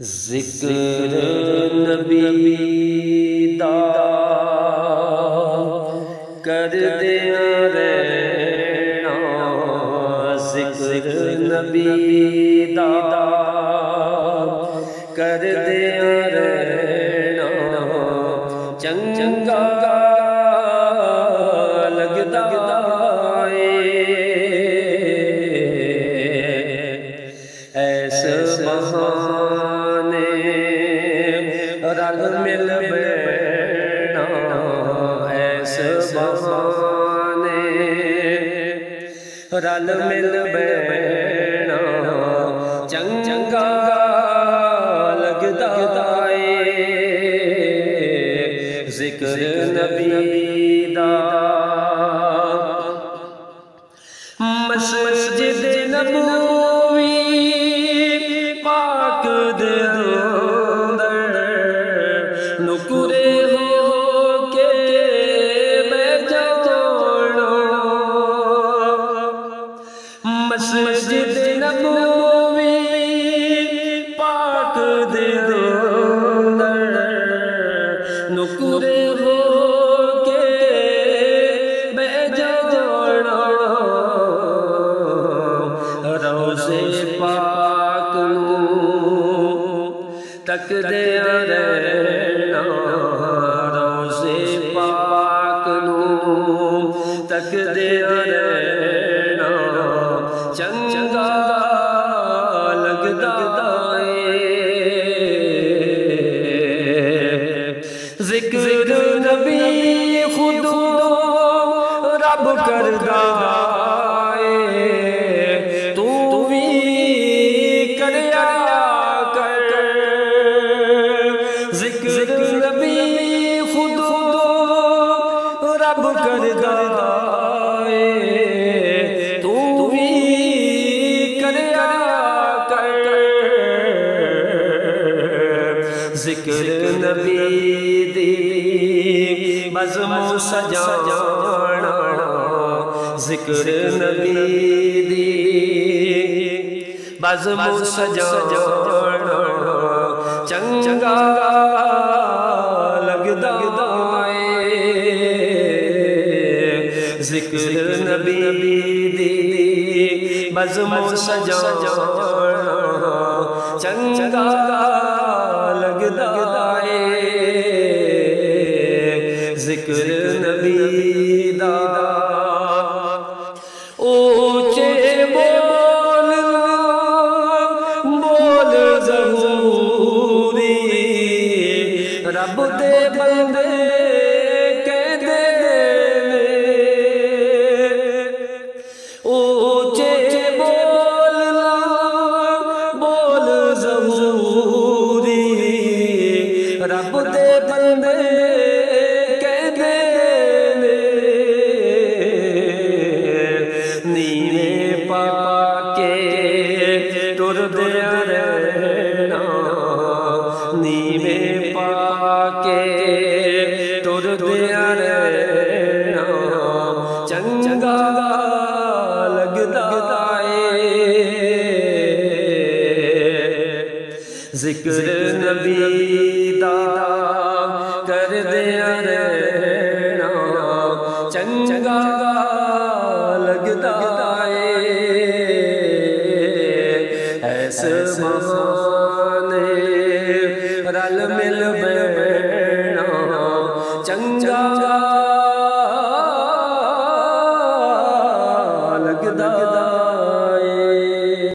ذکر نبی دا کر دیا رہنا ذکر نبی دا کر دیا رہنا چنگ چنگا لگتا ایس رل مل بینا ایس بہانے۔ رل مل بینا چنگ چنگا لگتا ذکر نبی دا۔ مسجد نبوی مسجد نبوی پاک دے اندر۔ نکرے ہو کے میں جانا، روزے پاک نو تک دیا رہنا روزے پاک نو تک دیا رب کر گائے تو بھی کریا کر۔ ذکر نبی خود رب کر گائے تو بھی کریا کر۔ ذکر نبی دی بزم و سجانا ذکر نبی دی۔ بزم و سجانا چنگا لگدا ذکر نبی دی۔ بزم و سجانا چنگا رب دے بندے کہہ دے اونچے بول بول ظہوری رب دے بندے کہہ دے نینے پا کے ٹر دیا کے ٹر دیا رہنا چنگا لگتا ذکر نبی دا کر دیا رہنا چنگا لگتا ایس مہانے چنگا لگتا